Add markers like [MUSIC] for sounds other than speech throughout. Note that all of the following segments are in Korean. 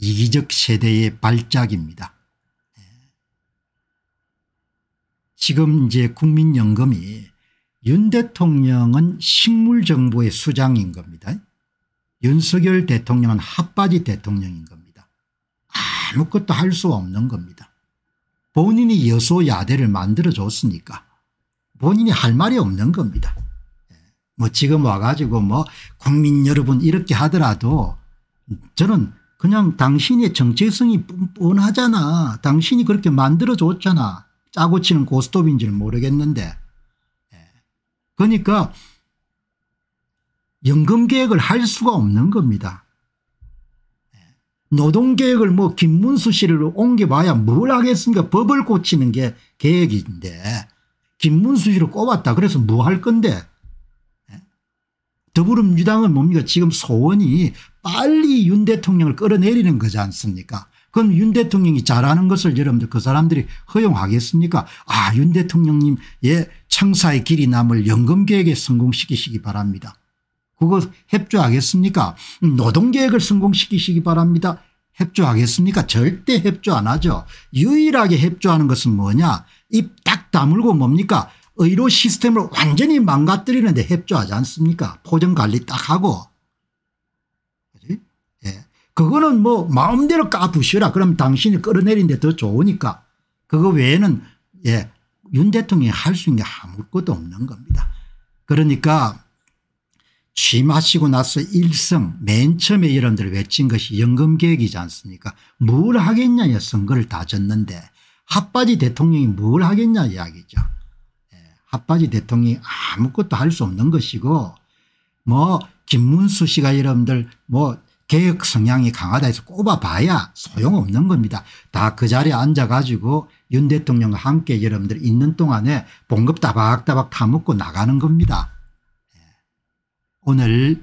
이기적 세대의 발작입니다. 지금 이제 국민연금이 윤 대통령은 식물정부의 수장인 겁니다. 윤석열 대통령은 핫바지 대통령인 겁니다. 아무것도 할 수 없는 겁니다. 본인이 여소야대를 만들어줬으니까 본인이 할 말이 없는 겁니다. 예. 뭐 지금 와가지고 뭐 국민 여러분 이렇게 하더라도 저는 그냥 당신의 정체성이 뻔뻔하잖아. 당신이 그렇게 만들어줬잖아. 짜고 치는 고스톱인지는 모르겠는데 그러니까 연금계획을 할 수가 없는 겁니다. 노동계획을 뭐 김문수 씨를 옮겨봐야 뭘 하겠습니까 법을 고치는 게 계획인데 김문수 씨를 꼽았다 그래서 뭐 할 건데 더불어민주당은 뭡니까? 지금 소원이 빨리 윤 대통령을 끌어내리는 거지 않습니까? 그럼 윤 대통령이 잘하는 것을 여러분들 그 사람들이 허용하겠습니까? 아 윤 대통령님 예 청사의 길이 남을 연금계획에 성공시키시기 바랍니다. 그거 협조하겠습니까? 노동계획을 성공시키시기 바랍니다. 협조하겠습니까? 절대 협조 안 하죠. 유일하게 협조하는 것은 뭐냐? 입 딱 다물고 뭡니까 의료 시스템을 완전히 망가뜨리는데 협조하지 않습니까? 포정관리 딱 하고. 그거는 뭐 마음대로 까부시라. 그럼 당신이 끌어내린데 더 좋으니까. 그거 외에는 예, 윤 대통령이 할 수 있는 게 아무것도 없는 겁니다. 그러니까 취임하시고 나서 일성 맨 처음에 여러분들 외친 것이 연금계획이지 않습니까? 뭘 하겠냐 선거를 다 졌는데 핫바지 대통령이 뭘 하겠냐 이야기죠. 예, 핫바지 대통령이 아무것도 할 수 없는 것이고 뭐 김문수 씨가 여러분들 뭐 개혁 성향이 강하다 해서 꼽아봐야 소용없는 겁니다. 다 그 자리에 앉아가지고 윤 대통령과 함께 여러분들 있는 동안에 봉급 따박따박 타먹고 나가는 겁니다. 예. 오늘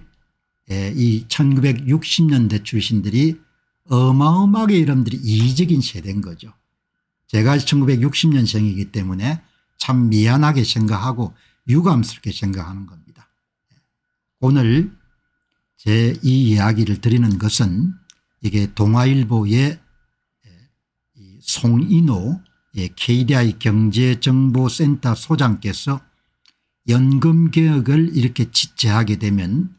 예, 이 1960년대 출신들이 어마어마하게 여러분들이 이적인 세대인 거죠. 제가 1960년생이기 때문에 참 미안하게 생각하고 유감스럽게 생각하는 겁니다. 예. 오늘 제 이 이야기를 드리는 것은 이게 동아일보의 송인호 KDI 경제정보센터 소장께서 연금개혁을 이렇게 지체하게 되면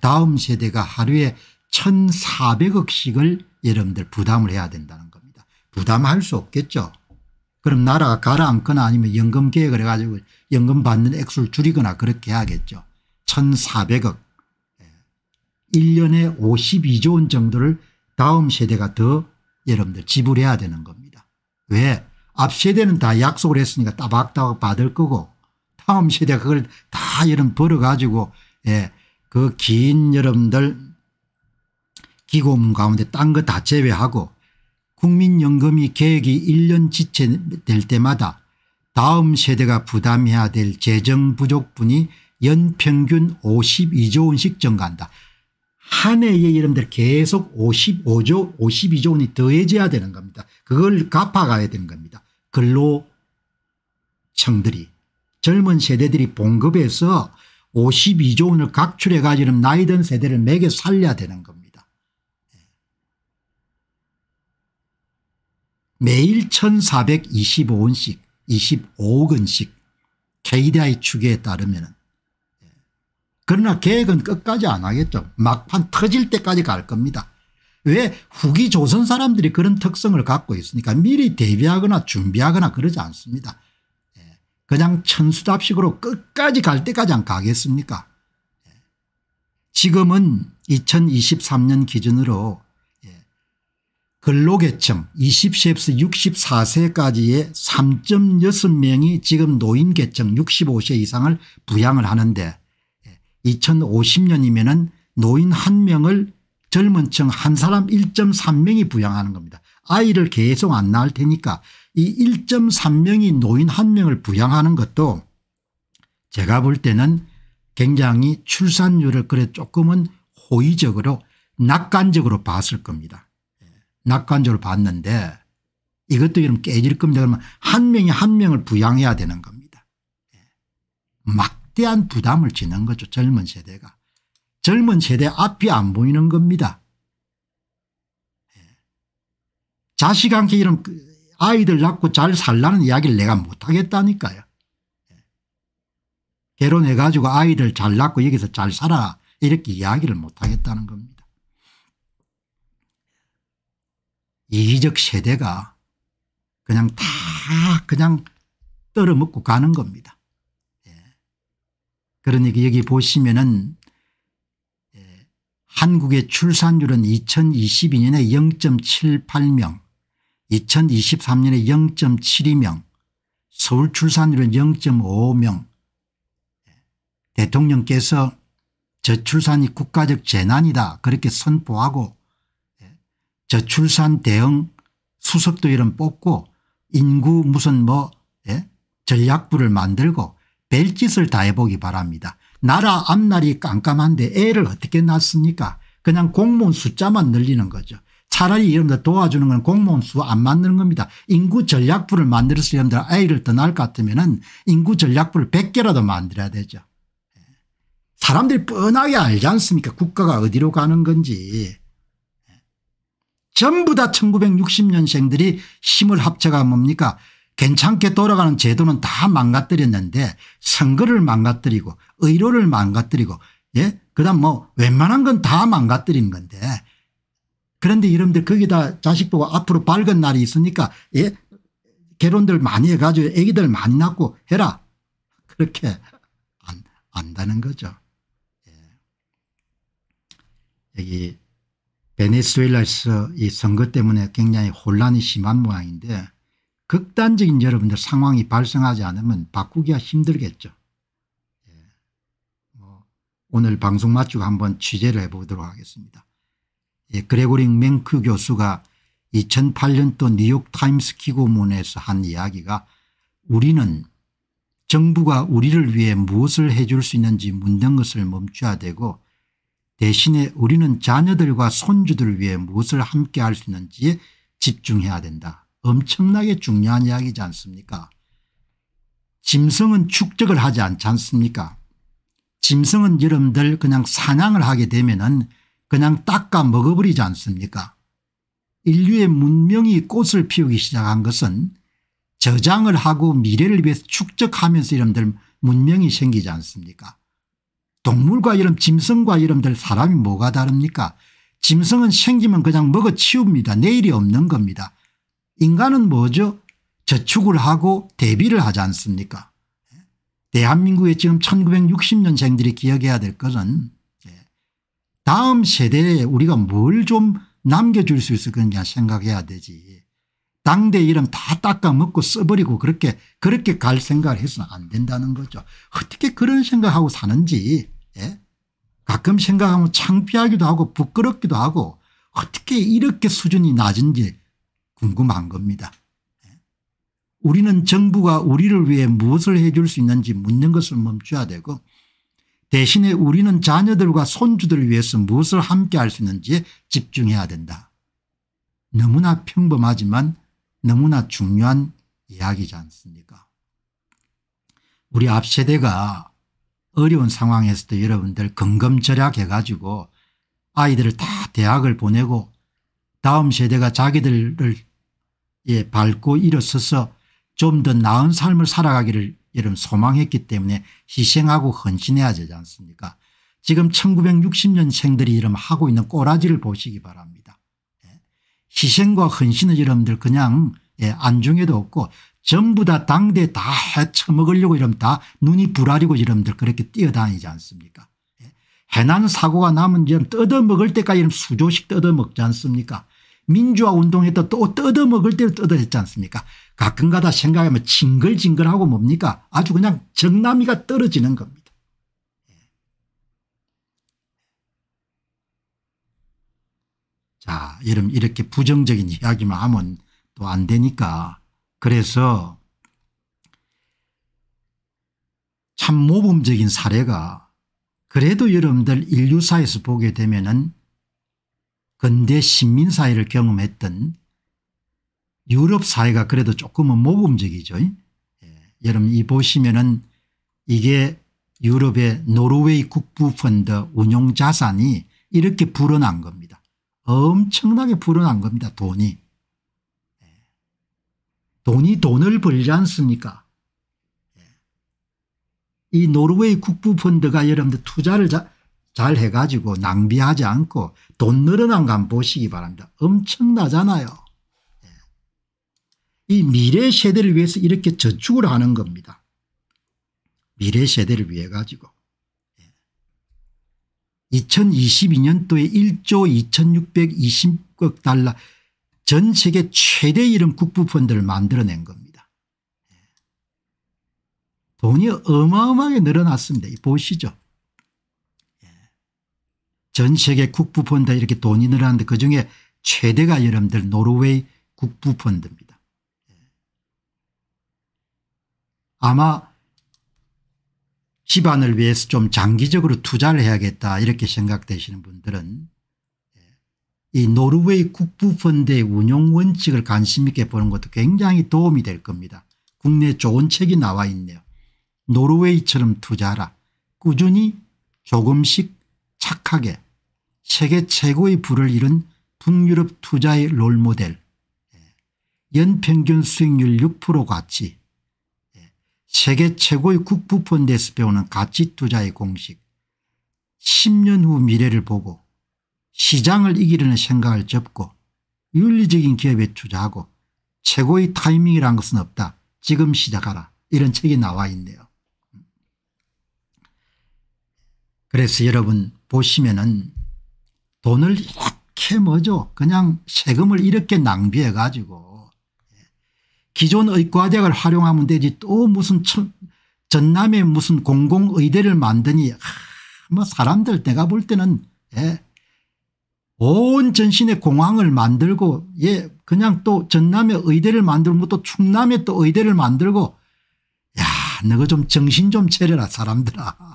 다음 세대가 하루에 1400억씩을 여러분들 부담을 해야 된다는 겁니다. 부담할 수 없겠죠. 그럼 나라가 가라앉거나 아니면 연금개혁을 해가지고 연금 받는 액수를 줄이거나 그렇게 해야겠죠. 1400억 1년에 52조 원 정도를 다음 세대가 더 여러분들 지불해야 되는 겁니다. 왜? 앞 세대는 다 약속을 했으니까 따박따박 받을 거고 다음 세대가 그걸 다 여러분 벌어가지고 예, 그 긴 여러분들 기고문 가운데 딴 거 다 제외하고 국민연금이 계획이 1년 지체될 때마다 다음 세대가 부담해야 될 재정 부족분이 연평균 52조 원씩 증가한다. 한 해에 여러분들 계속 55조 52조 원이 더해져야 되는 겁니다. 그걸 갚아가야 되는 겁니다. 근로청들이 젊은 세대들이 봉급에서 52조 원을 각출해 가지고 나이 든 세대를 매겨 살려야 되는 겁니다. 매일 1425원씩 25억 원씩 KDI 추계에 따르면 그러나 계획은 끝까지 안 하겠죠. 막판 터질 때까지 갈 겁니다. 왜 후기 조선 사람들이 그런 특성을 갖고 있으니까 미리 대비하거나 준비하거나 그러지 않습니다. 예. 그냥 천수답식으로 끝까지 갈 때까지 안 가겠습니까 예. 지금은 2023년 기준으로 예. 근로계층 20세에서 64세까지의 3.6명이 지금 노인계층 65세 이상을 부양을 하는데 2050년이면 은 노인 한 명을 젊은 층 한 사람 1.3명이 부양하는 겁니다. 아이를 계속 안 낳을 테니까 이 1.3명이 노인 한 명을 부양하는 것도 제가 볼 때는 굉장히 출산율을 그래 조금은 호의적으로 낙관적으로 봤을 겁니다. 예, 낙관적으로 봤는데 이것도 이러면 깨질 겁니다. 그러면 한 명이 한 명을 부양해야 되는 겁니다. 예, 막 막대한 부담을 지는 거죠. 젊은 세대가. 젊은 세대 앞이 안 보이는 겁니다. 예. 자식한테 이런 그 아이들 낳고 잘 살라는 이야기를 내가 못하겠다니까요. 결혼해 가지고 아이들 잘 낳고 여기서 잘 살아 이렇게 이야기를 못하겠다는 겁니다. 이기적 세대가 그냥 다 그냥 떨어먹고 가는 겁니다. 예. 그러니까 여기 보시면은 예. 한국의 출산율은 2022년에 0.78명 2023년에 0.72명 서울 출산율은 0.5명 대통령께서 저출산이 국가적 재난이다 그렇게 선포하고 저출산 대응 수석도 이런 뽑고 인구 무슨 뭐 예? 전략부를 만들고 벨짓을 다 해보기 바랍니다. 나라 앞날이 깜깜한데 애를 어떻게 낳습니까 그냥 공무원 숫자만 늘리는 거죠. 차라리 여러분들 도와주는 건 공무원 수 안 만드는 겁니다. 인구 전략부를 만들어서 여러분들 아이를 더 낳을 것 같으면 인구 전략부를 100개라도 만들어야 되죠. 사람들이 뻔하게 알지 않습니까 국가가 어디로 가는 건지. 전부 다 1960년생들이 힘을 합쳐가 뭡니까 괜찮게 돌아가는 제도는 다 망가뜨렸는데 선거를 망가뜨리고 의료를 망가뜨리고 예? 그다음 뭐 웬만한 건 다 망가뜨린 건데 그런데 여러분들 거기다 자식 보고 앞으로 밝은 날이 있으니까 예? 결혼들 많이 해가지고 애기들 많이 낳고 해라 그렇게 안, 안다는 거죠. 예. 여기 베네수엘라에서 이 선거 때문에 굉장히 혼란이 심한 모양인데 극단적인 여러분들 상황이 발생하지 않으면 바꾸기가 힘들겠죠. 예. 뭐 오늘 방송 마치고 한번 취재를 해보도록 하겠습니다. 예, 그레고링 맹크 교수가 2008년도 뉴욕타임스 기고문에서 한 이야기가 우리는 정부가 우리를 위해 무엇을 해줄 수 있는지 묻는 것을 멈춰야 되고 대신에 우리는 자녀들과 손주들을 위해 무엇을 함께 할 수 있는지에 집중해야 된다. 엄청나게 중요한 이야기지 않습니까? 짐승은 축적을 하지 않지 않습니까? 짐승은 여러분들 그냥 사냥을 하게 되면 은 그냥 닦아 먹어버리지 않습니까? 인류의 문명이 꽃을 피우기 시작한 것은 저장을 하고 미래를 위해서 축적하면서 여러분들 문명이 생기지 않습니까 동물과 이런 짐승과 여러분들 사람이 뭐가 다릅니까? 짐승은 생기면 그냥 먹어 치웁니다. 내일이 없는 겁니다. 인간은 뭐죠? 저축을 하고 대비를 하지 않습니까? 대한민국의 지금 1960년생들이 기억해야 될 것은 다음 세대에 우리가 뭘 좀 남겨줄 수 있을 거냐 생각해야 되지. 당대 이름 다 닦아먹고 써버리고 그렇게 그렇게 갈 생각을 해서는 안 된다는 거죠. 어떻게 그런 생각하고 사는지 예? 가끔 생각하면 창피하기도 하고 부끄럽기도 하고 어떻게 이렇게 수준이 낮은지 궁금한 겁니다. 예? 우리는 정부가 우리를 위해 무엇을 해줄 수 있는지 묻는 것을 멈춰야 되고 대신에 우리는 자녀들과 손주들을 위해서 무엇을 함께 할 수 있는지에 집중해야 된다. 너무나 평범하지만 너무나 중요한 이야기지 않습니까 우리 앞 세대가 어려운 상황에서 도 여러분들 건검절약 해 가지고 아이들을 다 대학을 보내고 다음 세대가 자기들을 예, 밟고 일어서서 좀 더 나은 삶을 살아가기를 이런 소망했기 때문에 희생하고 헌신해야 되지 않습니까 지금 1960년생들이 이름 하고 있는 꼬라지를 보시기 바랍니다. 예. 희생과 헌신은 여러분들 그냥 예, 안중에도 없고 전부 다 당대 다 해쳐먹으려고 이러면 다 눈이 불아리고 여러분들 그렇게 뛰어다니지 않습니까? 예. 해난 사고가 나면 이런 뜯어먹을 때까지 이런 수조씩 뜯어먹지 않습니까? 민주화 운동에도 또 뜯어먹을 때로 뜯어냈지 않습니까? 가끔가다 생각하면 징글징글하고 뭡니까? 아주 그냥 정남이가 떨어지는 겁니다. 자 여러분 이렇게 부정적인 이야기만 하면 또 안 되니까 그래서 참 모범적인 사례가 그래도 여러분들 인류사에서 보게 되면 은 근대 식민사회를 경험했던 유럽 사회가 그래도 조금은 모범적이죠. 예. 여러분 이 보시면은 이게 유럽의 노르웨이 국부펀드 운용자산이 이렇게 불어난 겁니다. 엄청나게 불어난 겁니다. 돈이. 돈이 돈을 벌지 않습니까 예. 이 노르웨이 국부펀드가 여러분들 투자를 자, 잘 해가지고 낭비하지 않고 돈 늘어난 거 한번 보시기 바랍니다. 엄청나잖아요. 예. 이 미래 세대를 위해서 이렇게 저축을 하는 겁니다. 미래 세대를 위해 가지고. 2022년도에 1조 2620억 달러 전 세계 최대 이름 국부펀드를 만들어낸 겁니다. 예. 돈이 어마어마하게 늘어났습니다. 보시죠. 예. 전 세계 국부펀드 이렇게 돈이 늘어났는데 그중에 최대가 여러분들 노르웨이 국부펀드입니다. 예. 아마 집안을 위해서 좀 장기적으로 투자를 해야겠다 이렇게 생각되시는 분들은 이 노르웨이 국부펀드의 운용 원칙을 관심 있게 보는 것도 굉장히 도움이 될 겁니다. 국내 좋은 책이 나와 있네요. 노르웨이처럼 투자하라. 꾸준히 조금씩 착하게 세계 최고의 부를 이룬 북유럽 투자의 롤모델 연평균 수익률 6% 가치 세계 최고의 국부펀드에서 배우는 가치 투자의 공식 10년 후 미래를 보고 시장을 이기려는 생각을 접고 윤리적인 기업에 투자하고 최고의 타이밍이란 것은 없다. 지금 시작하라. 이런 책이 나와 있네요. 그래서 여러분 보시면은 돈을 이렇게 뭐죠 그냥 세금을 이렇게 낭비해 가지고 기존 의과대학을 활용하면 되지 또 무슨 전남에 무슨 공공의대를 만드니 아, 뭐 사람들 내가 볼 때는 예. 온 전신에 공항을 만들고 예 그냥 또 전남에 의대를 만들고 또 충남에 또 의대를 만들고 야 너가 좀 정신 좀 차려라 사람들아 어?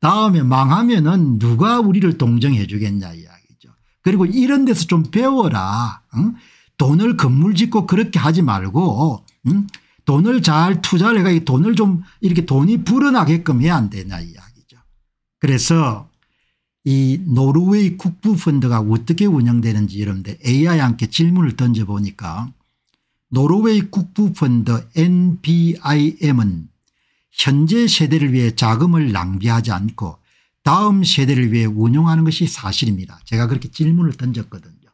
다음에 망하면은 누가 우리를 동정해 주겠냐 이야기죠. 그리고 이런 데서 좀 배워라. 응? 돈을 건물 짓고 그렇게 하지 말고 음? 돈을 잘 투자를 해가 돈을 좀 이렇게 돈이 불어나게끔 해야 안 되냐 이야기죠. 그래서 이 노르웨이 국부 펀드가 어떻게 운영되는지 여러분들 AI와 함께 질문을 던져보니까 노르웨이 국부 펀드 NBIM은 현재 세대를 위해 자금을 낭비하지 않고 다음 세대를 위해 운용하는 것이 사실입니다. 제가 그렇게 질문을 던졌거든요.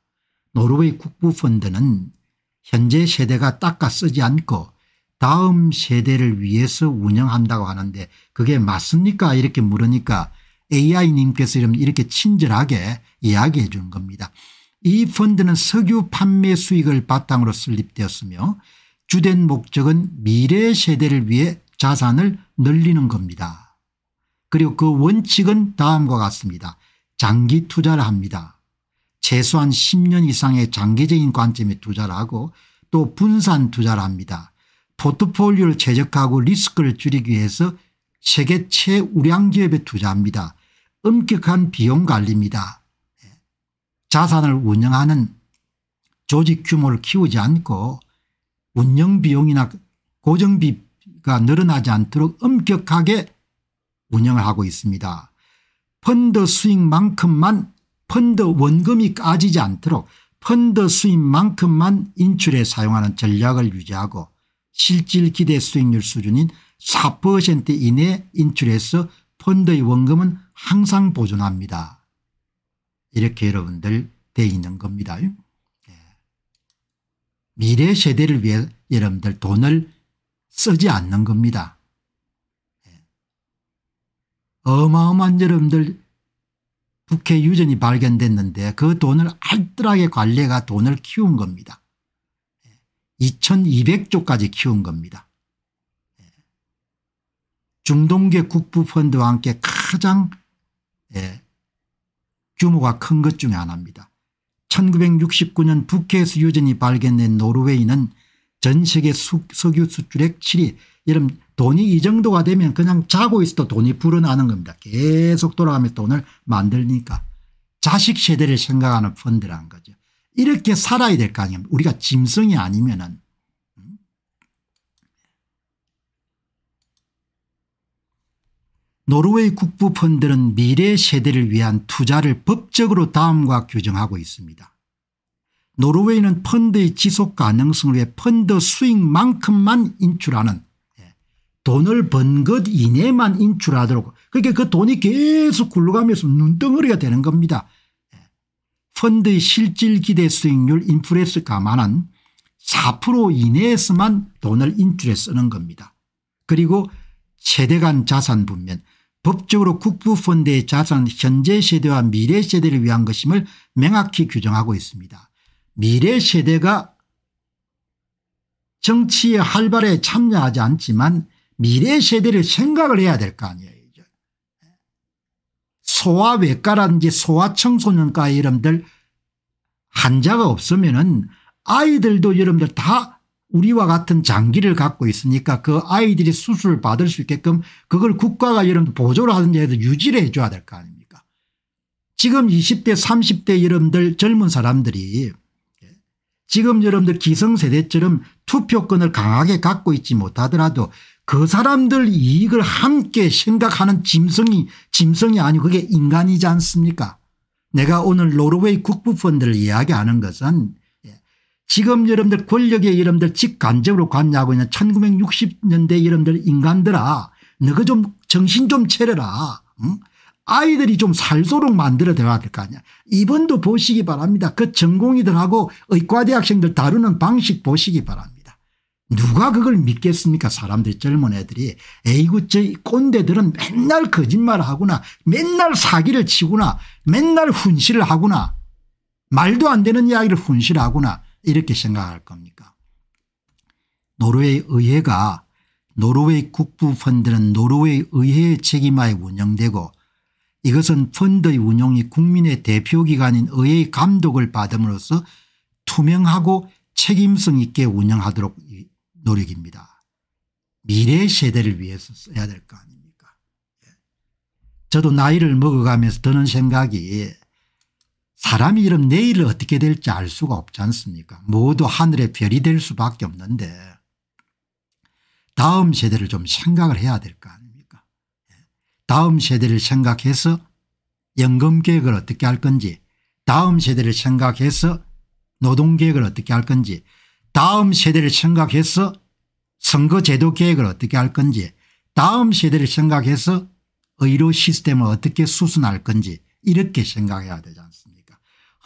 노르웨이 국부 펀드는 현재 세대가 닦아 쓰지 않고 다음 세대를 위해서 운영한다고 하는데 그게 맞습니까 이렇게 물으니까 AI님께서 이렇게 친절하게 이야기해 주는 겁니다. 이 펀드는 석유 판매 수익을 바탕으로 설립되었으며 주된 목적은 미래 세대를 위해 자산을 늘리는 겁니다. 그리고 그 원칙은 다음과 같습니다. 장기 투자를 합니다. 최소한 10년 이상의 장기적인 관점에 투자를 하고 또 분산 투자를 합니다. 포트폴리오를 최적화하고 리스크를 줄이기 위해서 세계 최우량 기업에 투자합니다. 엄격한 비용 관리입니다. 자산을 운영하는 조직 규모를 키우지 않고 운영비용이나 고정비가 늘어나지 않도록 엄격하게 운영을 하고 있습니다. 펀드 수익만큼만 펀드 원금이 까지지 않도록 펀드 수입만큼만 인출에 사용하는 전략을 유지하고 실질 기대 수익률 수준인 4% 이내 인출해서 펀드의 원금은 항상 보존합니다. 이렇게 여러분들 돼 있는 겁니다. 예. 미래 세대를 위해 여러분들 돈을 쓰지 않는 겁니다. 예. 어마어마한 여러분들 국회 유전이 발견됐는데 그 돈을 알뜰하게 관리가 돈을 키운 겁니다. 2200조까지 키운 겁니다. 중동계 국부펀드와 함께 가장 예, 규모가 큰 것 중에 하나입니다. 1969년 북해에서 유전이 발견된 노르웨이는 전 세계 석유 수출액 7위 여러분 돈이 이 정도가 되면 그냥 자고 있어도 돈이 불어나는 겁니다. 계속 돌아가면서 돈을 만들니까 자식 세대를 생각하는 펀드라는 거죠. 이렇게 살아야 될 거 아니에요. 우리가 짐승이 아니면 은 음? 노르웨이 국부 펀드는 미래 세대를 위한 투자를 법적으로 다음과 규정하고 있습니다. 노르웨이는 펀드의 지속 가능성을 위해 펀드 수익만큼만 인출하는 예, 돈을 번 것 이내만 인출하도록 그러니까 그 돈이 계속 굴러가면서 눈덩어리가 되는 겁니다. 예. 펀드의 실질 기대 수익률 인플레스 감안한 4% 이내에서만 돈을 인출해 쓰는 겁니다. 그리고 세대 간 자산 분면 법적으로 국부펀드의 자산 현재 세대와 미래 세대를 위한 것임을 명확히 규정하고 있습니다. 미래 세대가 정치의 활발에 참여하지 않지만 미래 세대를 생각을 해야 될 거 아니에요. 소아외과라든지 소아청소년과 여러분들 환자가 없으면 은 아이들도 여러분들 다 우리와 같은 장기를 갖고 있으니까 그 아이들이 수술을 받을 수 있게끔 그걸 국가가 여러분들 보조를 하든지 해서 유지를 해 줘야 될 거 아닙니까? 지금 20대 30대 여러분들 젊은 사람들이 지금 여러분들 기성세대처럼 투표권을 강하게 갖고 있지 못하더라도 그 사람들 이익을 함께 생각하는 짐승이 짐승이 아니고 그게 인간이지 않습니까? 내가 오늘 노르웨이 국부펀드를 이야기하는 것은 지금 여러분들 권력에 여러분들 직간접으로 관여하고 있는 1960년대 여러분들 인간들아 너가 좀 정신 좀 차려라. 응? 아이들이 좀 살도록 만들어 대야 될 거 아니야. 이번도 보시기 바랍니다. 그 전공의들하고 의과대학생들 다루는 방식 보시기 바랍니다. 누가 그걸 믿겠습니까 사람들이 젊은 애들이 에이구 저 꼰대들은 맨날 거짓말을 하구나 맨날 사기를 치구나 맨날 훈시를 하구나 말도 안 되는 이야기를 훈시하구나 이렇게 생각할 겁니까 노르웨이 의회가 노르웨이 국부 펀드는 노르웨이 의회의 책임하에 운영되고 이것은 펀드의 운용이 국민의 대표기관인 의회의 감독을 받음으로써 투명하고 책임성 있게 운영하도록 노력입니다. 미래 세대를 위해서 써야 될 거 아닙니까 예. 저도 나이를 먹어가면서 드는 생각이 사람이 이런 내일을 어떻게 될지 알 수가 없지 않습니까? 모두 하늘의 별이 될 수밖에 없는데 다음 세대를 좀 생각을 해야 될 거 아닙니까? 예. 다음 세대를 생각해서 연금 계획을 어떻게 할 건지 다음 세대를 생각해서 노동 계획을 어떻게 할 건지 다음 세대를 생각해서 선거제도 계획을 어떻게 할 건지 다음 세대를 생각해서 의료 시스템을 어떻게 수순할 건지 이렇게 생각해야 되지 않습니까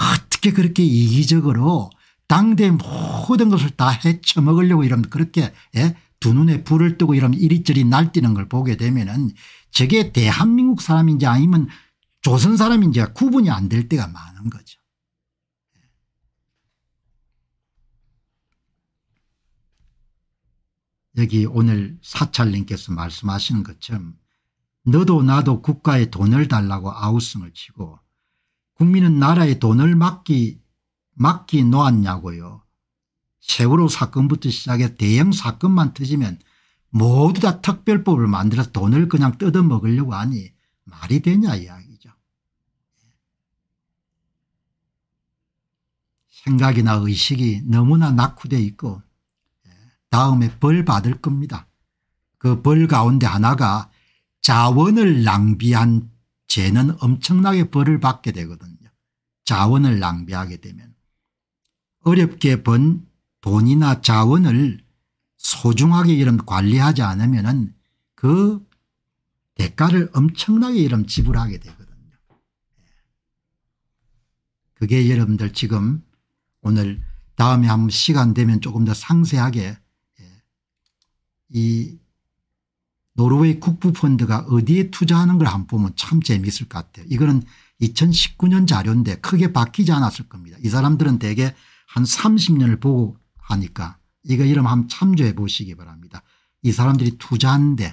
어떻게 그렇게 이기적으로 당대 모든 것을 다 헤쳐먹으려고 이러면 그렇게 예? 두 눈에 불을 뜨고 이러면 이리저리 날뛰는 걸 보게 되면 은 저게 대한민국 사람인지 아니면 조선 사람인지 구분이 안 될 때가 많은 거죠. 여기 오늘 사찰님께서 말씀하시는 것처럼 너도 나도 국가에 돈을 달라고 아우성을 치고 국민은 나라에 돈을 맡기 맡기 놓았냐고요. 세월호 사건부터 시작해 대형 사건만 터지면 모두 다 특별법을 만들어서 돈을 그냥 뜯어먹으려고 하니 말이 되냐 이야기죠. 생각이나 의식이 너무나 낙후되어 있고 다음에 벌 받을 겁니다. 그 벌 가운데 하나가 자원을 낭비한 죄는 엄청나게 벌을 받게 되거든요. 자원을 낭비하게 되면 어렵게 번 돈이나 자원을 소중하게 이런 관리하지 않으면 그 대가를 엄청나게 이런 지불하게 되거든요. 그게 여러분들 지금 오늘 다음에 한번 시간 되면 조금 더 상세하게 예, 이 노르웨이 국부펀드가 어디에 투자하는 걸 한번 보면 참 재미있을 것 같아요. 이거는 2019년 자료인데 크게 바뀌지 않았을 겁니다. 이 사람들은 대개 한 30년을 보고 하니까 이거 이름 한번 참조해 보시기 바랍니다. 이 사람들이 투자한데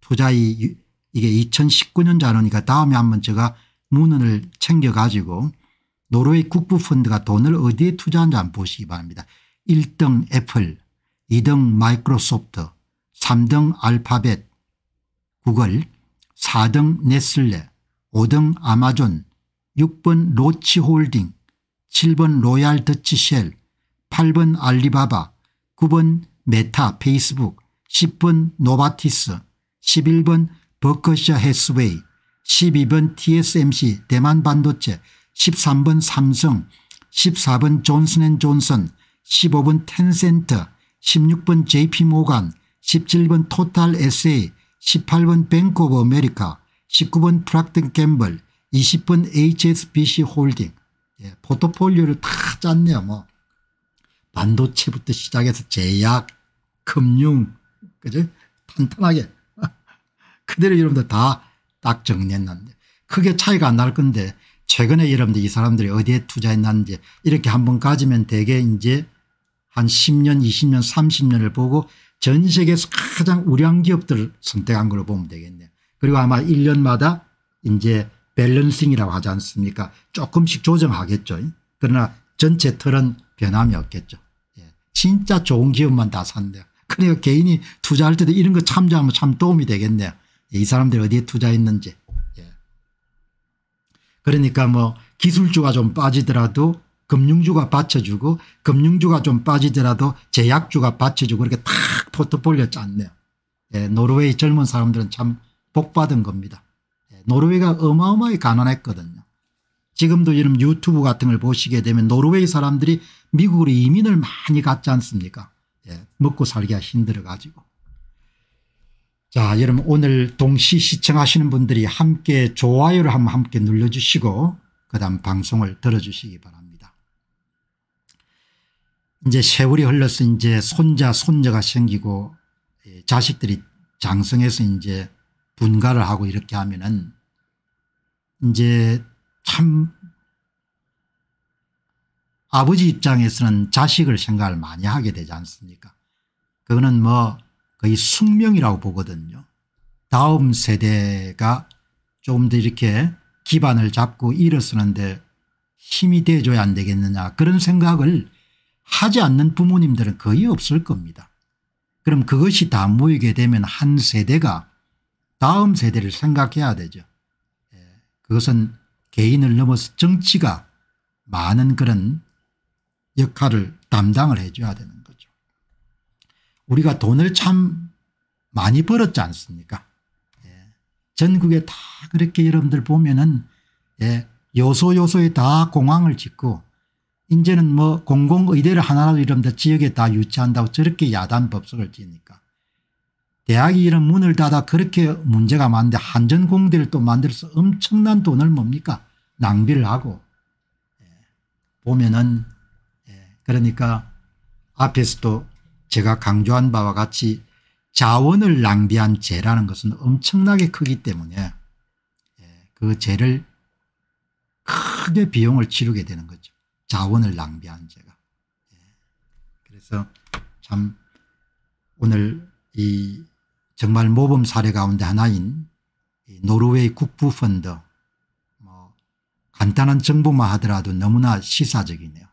투자 이 이게 2019년 자료니까 다음에 한번 제가 문헌을 챙겨 가지고 노르웨이 국부펀드가 돈을 어디에 투자한지 한번 보시기 바랍니다. 1등 애플 2등 마이크로소프트 3등 알파벳 구글 4등 네슬레 5등 아마존 6번 Roche Holding 7번 Royal Dutch Shell 8번 알리바바 9번 메타 페이스북 10번 노바티스 11번 Berkshire Hathaway 12번 TSMC 대만 반도체 13번 삼성 14번 존슨앤존슨 15번 텐센트 16번 JP모간 17번 토탈 SA 18번 Bank of America 19번 Procter & Gamble 20번 HSBC Holding. 예, 포트폴리오를 다 짰네요. 뭐. 반도체부터 시작해서 제약 금융 그죠? 탄탄하게. [LAUGHS] 그대로 여러분들 다 딱 정리했는데. 크게 차이가 안 날 건데 최근에 여러분들 이 사람들이 어디에 투자했는지 이렇게 한번 가지면 대개 이제 한 10년 20년 30년을 보고 전 세계에서 가장 우량 기업들을 선택한 걸로 보면 되겠네요. 그리고 아마 1년마다 이제 balancing이라고 하지 않습니까 조금씩 조정하겠죠. 그러나 전체 틀은 변함이 없겠죠. 예. 진짜 좋은 기업만 다 산대요. 그러니까 개인이 투자할 때도 이런 거 참조하면 참 도움이 되겠네요. 이 사람들이 어디에 투자했는지. 예. 그러니까 뭐 기술주가 좀 빠지더라도 금융주가 받쳐주고 금융주가 좀 빠지더라도 제약주가 받쳐주고 이렇게 탁 포트폴리오 짰네요. 예, 노르웨이 젊은 사람들은 참 복받은 겁니다. 예, 노르웨이가 어마어마하게 가난했거든요. 지금도 이런 유튜브 같은 걸 보시게 되면 노르웨이 사람들이 미국으로 이민을 많이 갔지 않습니까 예, 먹고 살기가 힘들어 가지고. 자 여러분 오늘 동시 시청하시는 분들이 함께 좋아요를 한번 함께 눌러주시고 그 다음 방송을 들어주시기 바랍니다. 이제 세월이 흘러서 이제 손자 손녀가 생기고 예, 자식들이 장성해서 이제 분가를 하고 이렇게 하면은 이제 참 아버지 입장에서는 자식을 생각을 많이 하게 되지 않습니까 그거는 뭐 거의 숙명이라고 보거든요. 다음 세대가 좀더 이렇게 기반을 잡고 일어서는데 힘이 돼줘야 안 되겠느냐 그런 생각을 하지 않는 부모님들은 거의 없을 겁니다. 그럼 그것이 다 모이게 되면 한 세대가 다음 세대를 생각해야 되죠. 예, 그것은 개인을 넘어서 정치가 많은 그런 역할을 담당을 해 줘야 되는 거죠. 우리가 돈을 참 많이 벌었지 않습니까 예. 전국에 다 그렇게 여러분들 보면은 예. 요소 요소에 다 공항을 짓고 이제는 뭐 공공의대를 하나라도 이런데 지역에 다 유치한다고 저렇게 야단 법석을 지니까 대학이 이런 문을 닫아 그렇게 문제가 많은데 한전공대를 또 만들어서 엄청난 돈을 뭡니까 낭비를 하고 예. 보면은 그러니까 앞에서도 제가 강조한 바와 같이 자원을 낭비한 죄라는 것은 엄청나게 크기 때문에 예, 그 죄를 크게 비용을 치르게 되는 거죠. 자원을 낭비한 죄가. 예. 그래서 참 오늘 이 정말 모범 사례 가운데 하나인 노르웨이 국부펀드 뭐 간단한 정보만 하더라도 너무나 시사적이네요.